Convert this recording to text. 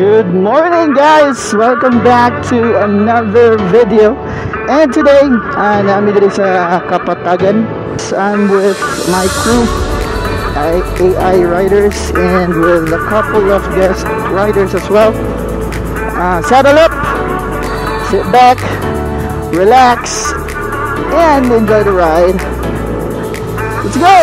Good morning guys! Welcome back to another video And today, uh, namin dito sa Kapatagan I'm with my crew AI riders and with a couple of guest riders as well uh, Saddle up, sit back, relax, and enjoy the ride Let's go!